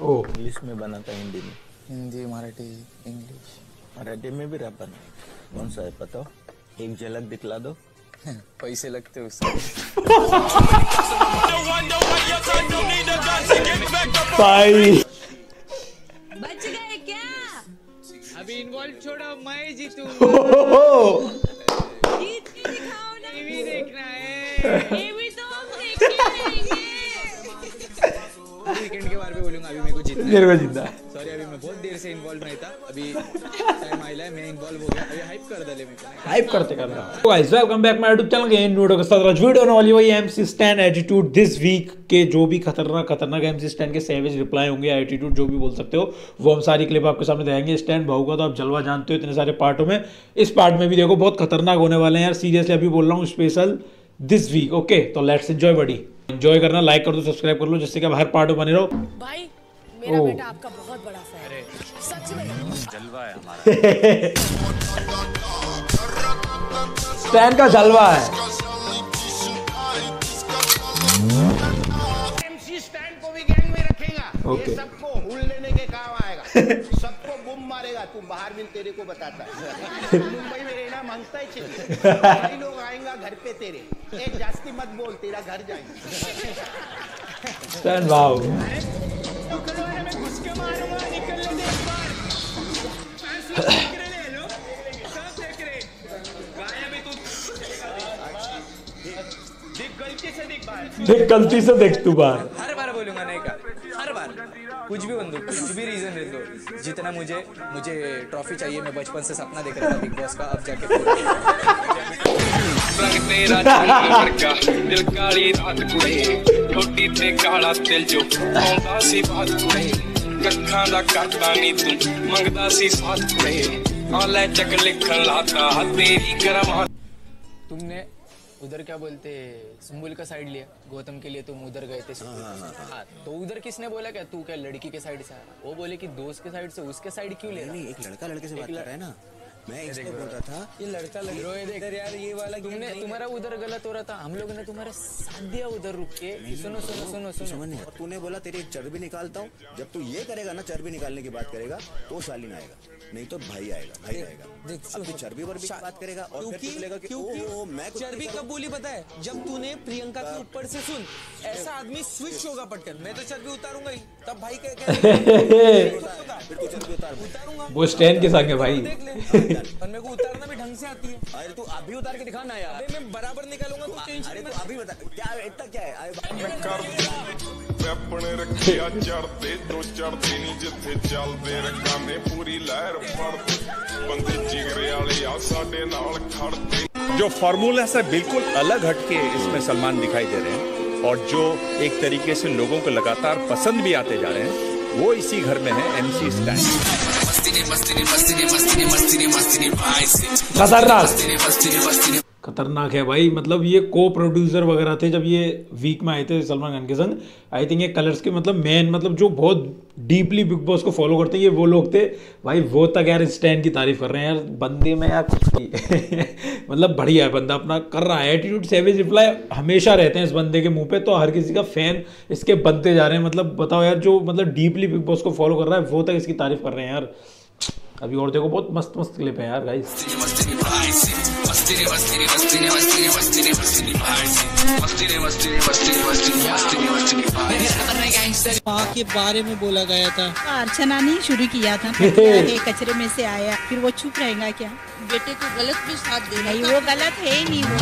ओ English में बना था हिंदी में। हिंदी मराठी इंग्लिश। मराठी में भी रैप बना। कौन सा है बताओ एक झलक दिखला दो। पैसे लगते उससे। भाई बच गए क्या? अभी इन्वॉल्व छोड़ो मैं जीतू। जीत के दिखाओ ना? टीवी देखना है। मेरे को ज़िंदा सॉरी अभी मैं बहुत देर से इन्वॉल्व नहीं था अभी टाइम आइला है मैं इन्वॉल्व हो गया अभी हाइप कर दले मेरे हाइप करते कर रहा हूँ guys welcome back my YouTube channel video के साथ आज वीडियो होने वाली वही MC stand attitude this week के जो भी खतरनाक खतरनाक एमसी स्टैंड के सेवेज रिप्लाई होंगे एटीट्यूड जो भी बोल सकते हो वो हम सारी क्लिप आपके सामने दिखाएँगे स्टैंड भाऊ का तो आप जलवा जानते हो इतने सारे पार्टों में इस पार्ट में भी देखो बहुत खतरनाक होने वाले हैं यार सीरियसली अभी बोल रहा हूँ स्पेशल दिस वीक ओके तो लेट्स एंजॉय बडी एंजॉय करना लाइक कर दो सब्सक्राइब कर लो जिससे कि आप हर पार्ट में बने रहो भाई मेरा ओ। बेटा आपका बहुत बड़ा फ़ैन है। सच में। स्टैंड का जलवा है। एमसी स्टैंड को भी गैंग में रखेगा। ओके। ये सबको हुल लेने के काम आएगा। सबको बुम मारेगा। तू बाहर भी तेरे को बताता। है मुंबई में रहना माँगता है चाहिए कई लोग आएँगा घर पे तेरे। एक जास्ती मत बोल तेरा घर जाएँगे। स्टैंड भाऊ बार देख गलती से देख तू बाहर हर बार बोलूँगा नहीं का हर बार कुछ भी बंदूक कुछ भी रीजन दे दो जितना मुझे मुझे ट्रॉफी चाहिए मैं बचपन से सपना देख रहा था बिग बॉस का अब जाके पूरा ਰੰਗ ਤੇਰਾ ਚੰਨ ਵਰਗਾ ਦਿਲ ਕਾਲੀ ਰਾਤ ਕੁੜੇ ਠੋਡੀ ਤੇ ਕਾਲਾ ਦਿਲ ਜੋ ਆਉਂਦਾ ਸੀ ਬਾਤ ਕੁੜੇ ਕੱਖਾਂ ਦਾ ਕਰਦਾ ਨਹੀਂ ਤੂੰ ਮੰਗਦਾ ਸੀ ਸਾਥ ਕੁੜੇ ਆ ਲੈ ਚੱਕ ਲਿਖਣ ਲਾਤਾ ਤੇਰੀ ਕਰਮਾਂ तुमने उधर क्या बोलते सुम्बुल का साइड लिया गौतम के लिए तुम उधर गए थे। हाँ तो उधर किसने बोला क्या तू क्या लड़की के साइड से आया? वो बोले कि दोस्त के साइड से उसके साइड क्यों ले नहीं एक लड़का लड़के से बात कर रहा है ना। मैं इसको बोल रहा था ये लड़का लग रहा है देख यार ये वाला तुमने तुम्हारा उधर गलत हो रहा था हम लोगों ने तुम्हारा साथ दिया उधर रुक के सुनो सुनो सुनो सुनो और तूने बोला तेरी एक चर्बी निकालता हूँ जब तू ये करेगा ना चर्बी निकालने की बात करेगा तो शालीन आएगा नहीं तो भाई आएगा भाई आएगा अब तू चर्बी पर की बात करेगा और फिर बोलेगा कि ओ, ओ, मैं चर्बी कब बोली पता है जब तूने प्रियंका के ऊपर से सुन ऐसा आदमी स्विच होगा पटकन मैं तो चर्बी उतारूँगा ही तब भाई के फिर तू चर्बी उतार उतारूँगा वो स्टैंड के है भाई को उतारना भी ढंग से आती है। अरे तू अभी उतार के मैं बराबर निकालूँगा तू टेंशन अरे तू अभी बता क्या इतना क्या है? मैं कर अपने चढ़ते चढ़ते नहीं जिथे चलते रखा ने पूरी लहर बंदे जिगरे वाले आ साडे नाल खड़ते जो फार्मूला से बिल्कुल अलग हटके इसमें सलमान दिखाई दे रहे हैं और जो एक तरीके से लोगों को लगातार पसंद भी आते जा रहे हैं वो इसी घर में है एमसी स्टैंड खतरनाक खतरनाक है भाई। मतलब ये को प्रोड्यूसर वगैरह थे जब ये वीक में आए थे सलमान खान के संग। आई थिंक ये कलर्स के मतलब मेन मतलब जो बहुत डीपली बिग बॉस को फॉलो करते हैं, ये वो लोग थे। भाई, वो तक यार स्टैंड की तारीफ़ कर रहे हैं यार। बंदे में यार कुछ नहीं मतलब बढ़िया है बंदा, अपना कर रहा है। एटीट्यूड सेवेज रिप्लाई हमेशा रहते हैं इस बंदे के मुँह पे। तो हर किसी का फ़ैन इसके बनते जा रहे हैं। मतलब बताओ यार, जो मतलब डीपली बिग बॉस को फॉलो कर रहा है, वो तक इसकी तारीफ़ कर रहे हैं यार। अभी और देखो बहुत मस्त मस्त क्लिप है यार गाइस माँ के बारे में बोला गया था। अर्चना ने शुरू किया था कचरे में से आया फिर वो चुप रहेगा क्या? बेटे को गलत भी साथ दे नहीं वो गलत है ही नहीं वो।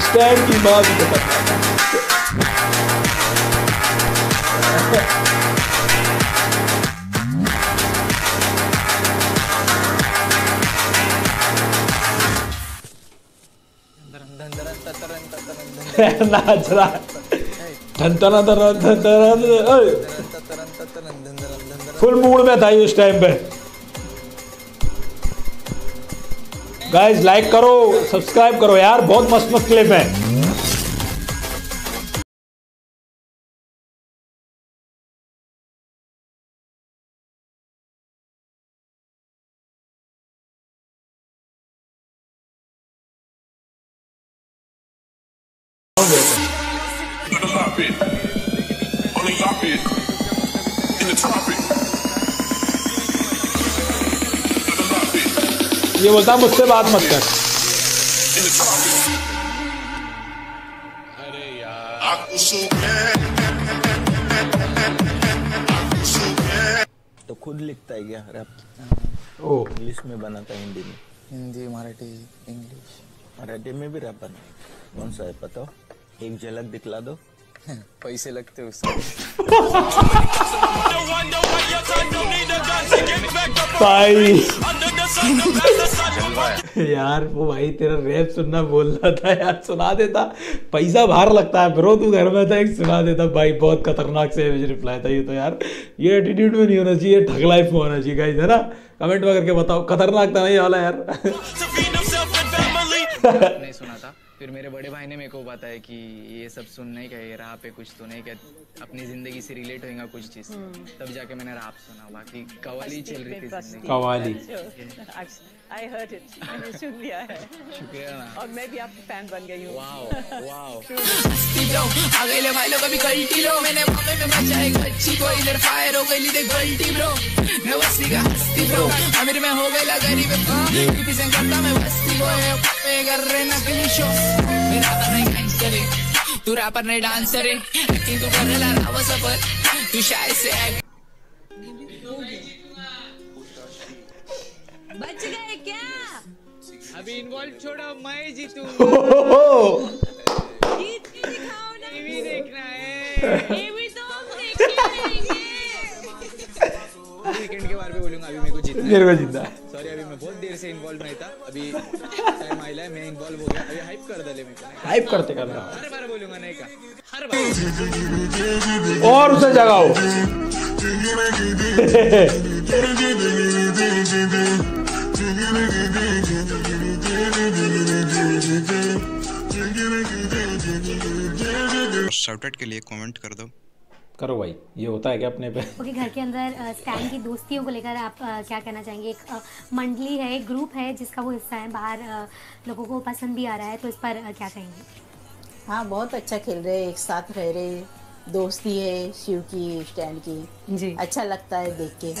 स्टैंड की बात। नाच रहा धन तना तना धन तना फुल मूड में था इस टाइम पे। गाइस लाइक करो सब्सक्राइब करो यार, बहुत मस्त मस्त क्लिप है। ये बोलता मुझसे बात मत कर। अरे यार। तो खुद लिखता है क्या रैप? ओ। इंग्लिश में बनाता है हिंदी में। हिंदी मराठी इंग्लिश मराठी में भी रैप बना कौन सा है? पता हो एक झलक दिखला दो। पैसे लगते उससे। भाई। यार वो भाई तेरा रैप सुनना बोल रहा था यार सुना देता। पैसा बाहर लगता है ब्रो तू घर में था एक सुना देता। भाई बहुत खतरनाक से रिप्लाई था ये तो यार। ये एटीट्यूड में नहीं होना चाहिए ठग लाइफ में होना चाहिए गाइस है ना? कमेंट में करके बताओ खतरनाक था ना ये वाला यार। नहीं सुना था। फिर मेरे बड़े भाई ने मेरे को बताया कि ये सब सुन नहीं ये राह पे कुछ तो नहीं क्या अपनी ज़िंदगी से रिलेट होएगा कुछ चीज़ तब जाके मैंने राप सुना बाकी कवाली चल रही थी कवाली आई हर्ड इट मैंने सुन लिया है। शुक्रिया ना। और मैं भी आपकी फ़ैन बन गई हूँ। वाओ वाओ अगले भाई लोग अभी गलती लो। मैंने मामे में बचाए गच्ची को इधर फायर हो गई देख गलती ब्रो मैं बस्ती का हस्ती ब्रो अमीर में हो गई गरीब किसी से करता मैं मैं कर रहे नकली शो मेरा तो नहीं गैंगस्टर है। तू रैपर नहीं डांसर है। लेकिन तू कर रहा राव सफ़र तू शायद से बच गए क्या? अभी इन्वॉल्व छोड़ो मैं जीतू। जीत के दिखाओ ना। टीवी देखना है। ये तो हम देखेंगे। वीकेंड के बारे में बोलूँगा अभी मेरे को जीतना मेरे को सॉरी अभी मैं बहुत देर से इन्वॉल्व नहीं था। अभी टाइम आइला है मैं इन्वॉल्व हो गया। अभी हाइप कर दले मेरे को हाइप करते कर रहा हर बार बोलूँगा नहीं का। हर बार। और उसे जगाओ। शाउट के लिए कमेंट कर दो। करो भाई ये होता है क्या अपने पे? ओके घर के अंदर स्टैन की दोस्तियों को लेकर आप क्या कहना चाहेंगे? एक मंडली है एक ग्रुप है जिसका वो हिस्सा है बाहर लोगों को पसंद भी आ रहा है तो इस पर क्या कहेंगे? हाँ बहुत अच्छा खेल रहे एक साथ रह रहे दोस्ती है शिव की स्टैंड की। जी। अच्छा लगता है देख के।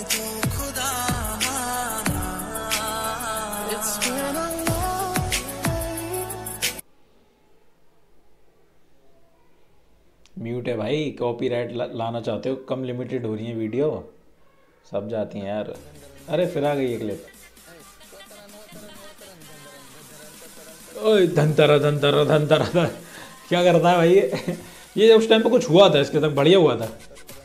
म्यूट है भाई कॉपीराइट ला, लाना चाहते हो? कम लिमिटेड हो रही है वीडियो सब जाती हैं यार। अरे फिर आ गई एक क्लिप ओए धनतरा धनतरा धनतरा धन। क्या करता है भाई? ये उस टाइम पे कुछ हुआ था इसके तक बढ़िया हुआ था।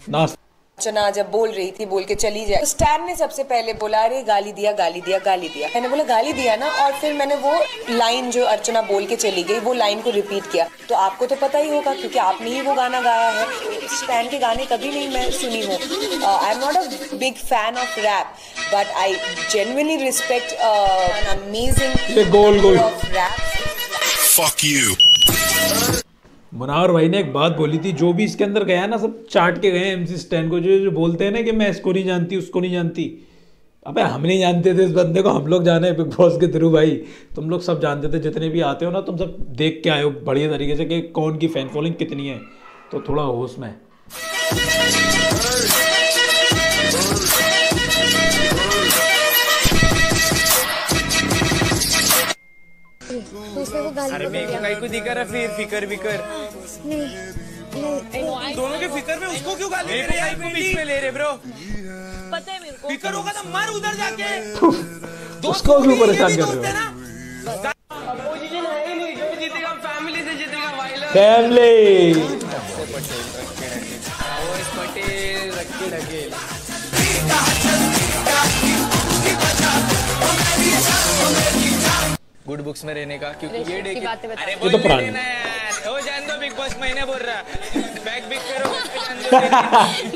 नाश्ता अर्चना जब बोल रही थी बोल के चली जाए। स्टैन ने सबसे पहले बोला अरे गाली दिया गाली दिया गाली दिया। मैंने बोला गाली दिया ना? और फिर मैंने वो लाइन जो अर्चना बोल के चली गई वो लाइन को रिपीट किया। तो आपको तो पता ही होगा क्योंकि आपने ही वो गाना गाया है। स्टैन के गाने कभी नहीं मैं सुनी हूँ। I am not a big fan of rap but I genuinely respect amazing goal goal of rap fuck you Munawar भाई ने एक बात बोली थी जो भी इसके अंदर गया ना सब चाट के गए एमसी स्टैन को जो जो बोलते हैं ना कि मैं इसको नहीं जानती उसको नहीं जानती। अबे हम नहीं जानते थे इस बंदे को हम लोग जाने बिग बॉस के थ्रू भाई। तुम लोग सब जानते थे जितने भी आते हो ना तुम सब देख के आए हो बढ़िया तरीके से कि कौन की फ़ैन फॉलोइंग कितनी है। तो थोड़ा होश में। तो उसमें अरे मेरे को कहीं को दिखा रहा फिर फिकर विकर दोनों के फिकर में उसको क्यों गाली दे रहे को बीच में ले रहे ब्रो? पता है मेरे को। फिकर होगा तो मर उधर जाके। उसको क्यों परेशान कर रहे हो? अपोजिशन है नहीं जो जीतेगा फैमिली गुड बुक्स में रहने का क्योंकि ये डे की अरे ये तो पुरानी। देना हो। जान दो बिग बॉस महीने बोल रहा बैक बिग करो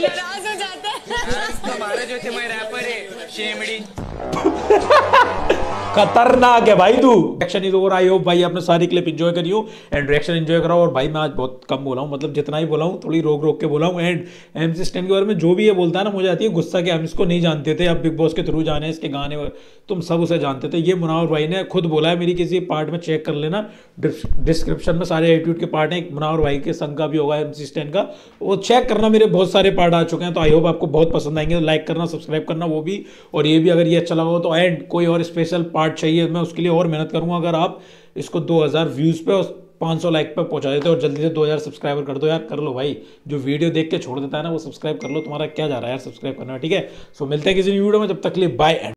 नाराज़ हो जाता है। तुम्हारे जो थे मैं रैपर है शेमड़ी। खतरनाक है भाई तू। Reaction is over I hope भाई आपने सारी क्लिप एंजॉय करी हो एंड रिएक्शन एंजॉय करा और भाई मैं आज बहुत कम बोला हूँ मतलब जितना ही बोला हूँ थोड़ी रोक रोक के बोला हूँ। एंड एम सी स्टैंड के बारे में जो भी ये बोलता है ना मुझे आती है गुस्सा कि हम इसको नहीं जानते थे अब बिग बॉस के थ्रू जाने इसके गाने तुम सब उसे जानते थे। ये मुनावर भाई ने खुद बोला है मेरी किसी पार्ट में चेक कर लेना। डिस्क्रिप्शन में सारे एटीट्यूड के पार्ट हैं। मुनावर भाई के संग का भी होगा एम सी का। वो चेक करना मेरे बहुत सारे पार्ट आ चुके हैं तो आई होप आपको बहुत पसंद आएँगे। तो लाइक करना सब्सक्राइब करना, वो भी। और ये भी अगर ये अच्छा लगा हो तो एंड कोई और स्पेशल पार्ट चाहिए, मैं उसके लिए और मेहनत करूँगा। अगर आप इसको 2000 व्यूज़ पे और 500 लाइक पे पहुँचा देते हो, और जल्दी से 2000 सब्सक्राइबर कर दो यार, कर लो भाई। जो वीडियो देख के छोड़ देता है ना, वो सब्सक्राइब कर लो। तुम्हारा क्या जा रहा है यार सब्सक्राइब करना ठीक है? सो मिलते हैं किसी वीडियो में। जब तक लिए बाय एंड